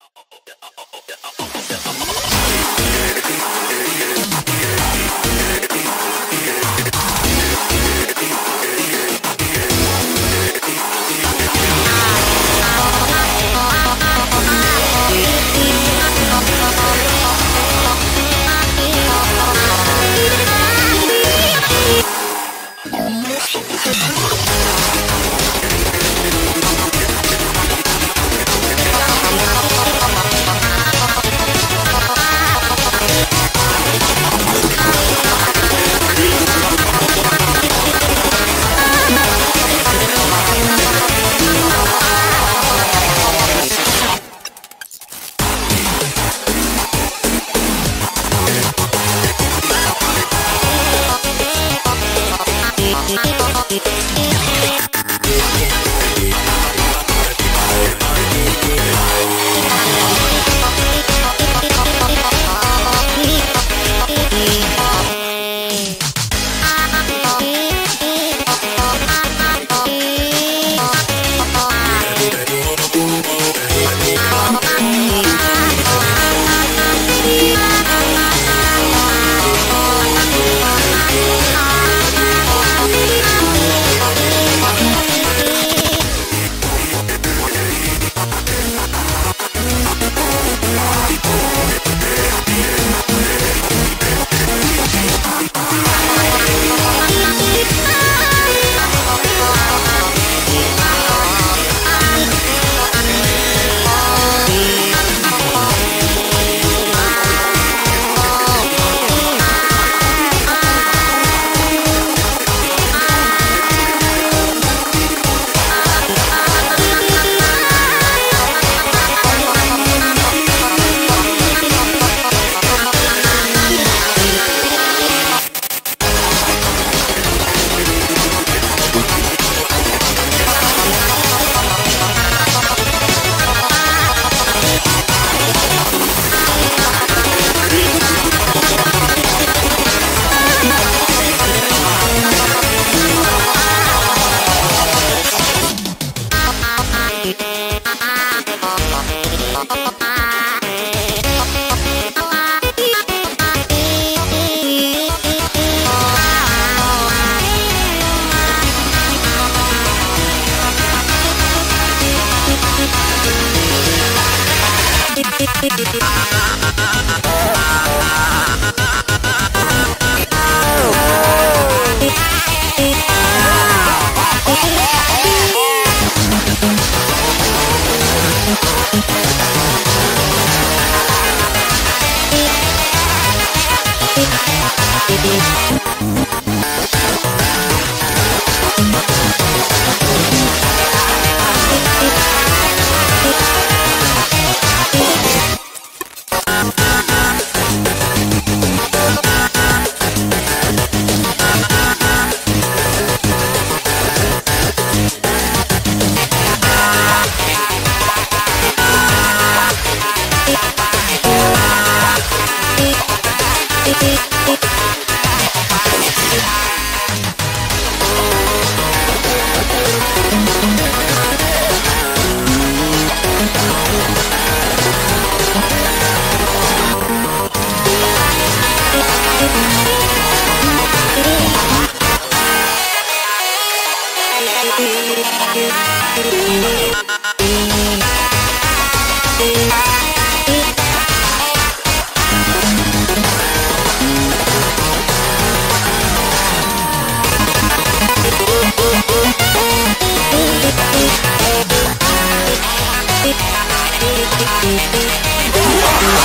Thank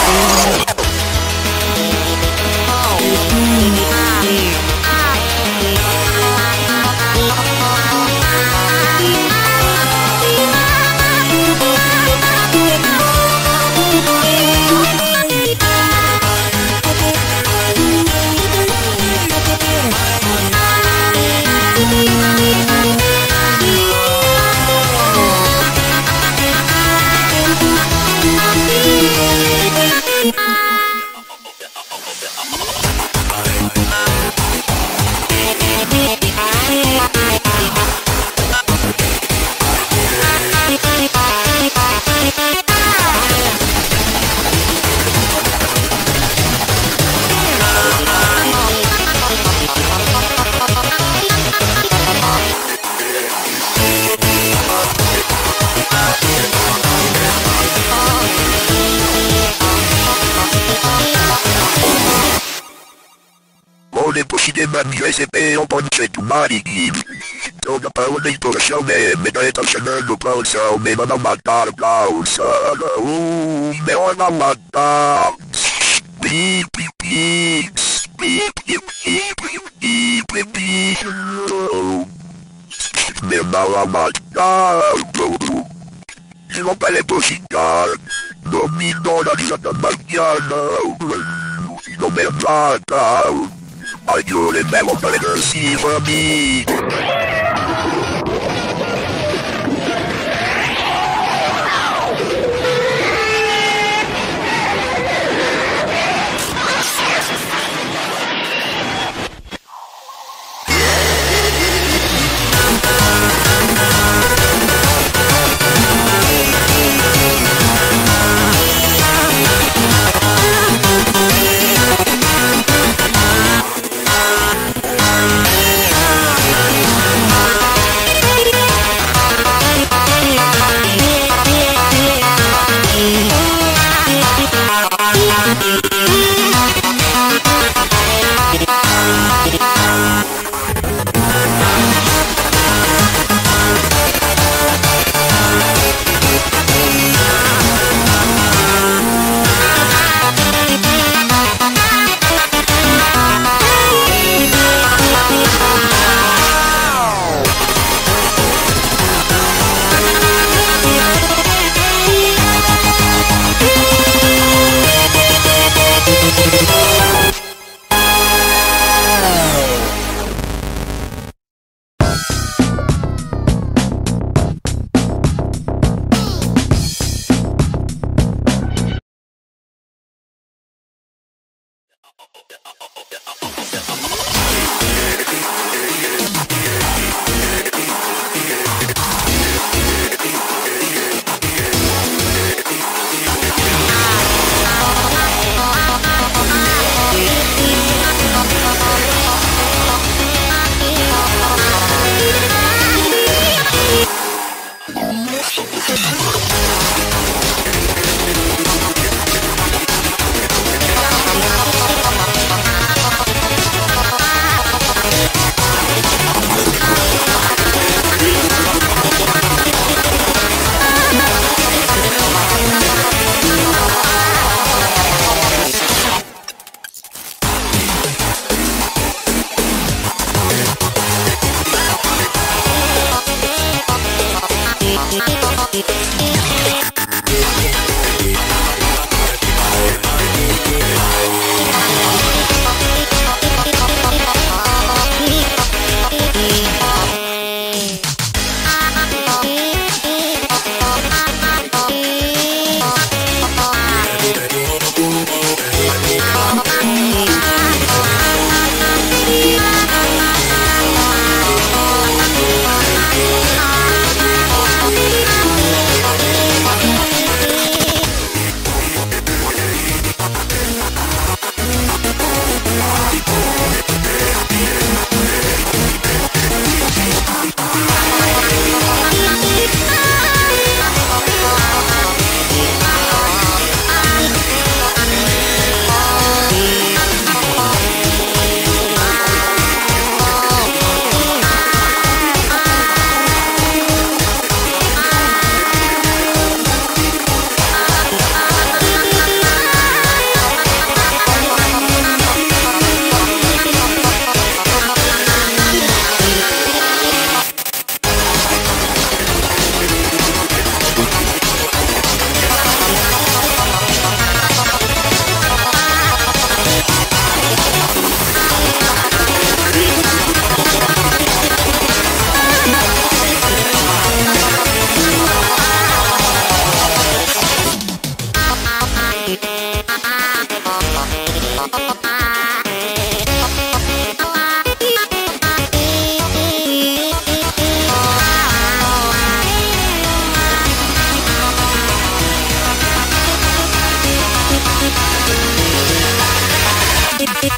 you. WSP on Ponchet Marigib. Toga Pauli Torchão de Medeta chegando canção, me manda matar calça. Uh, me manda matar. Pip, pip, pip, pip, pip, pip, pip. Me manda matar. Eu não parei por ficar. Dormi dona de Santa Mariana. Não me mata. Are you the developer? See for me.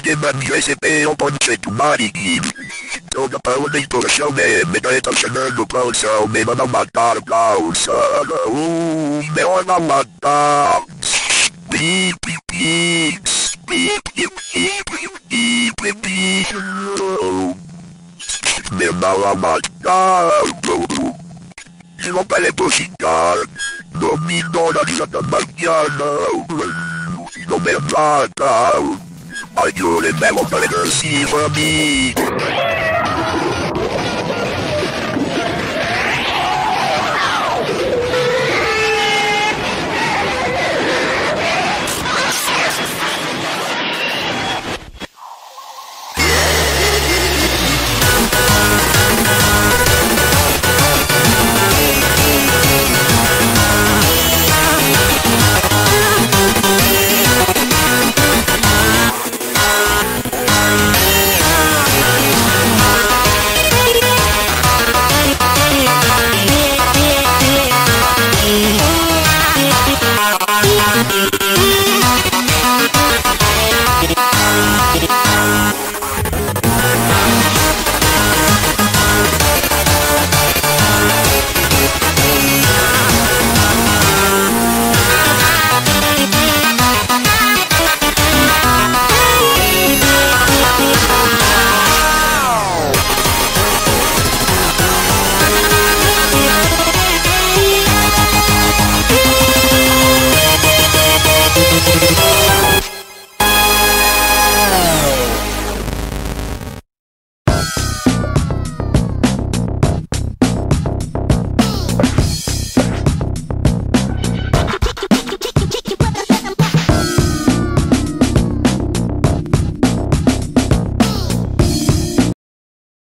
Depois de mami receber um ponte do marido. Toda para o leitor chão me daí tá chegando pra o céu, me manda matar céu. Uh, me manda matar. Pi, pi, pi, pi, pi, pi, pi, pi, pi, Me manda matar. Não pele por ficar, domino na janta mañana. No me mata. I do remember better see for me.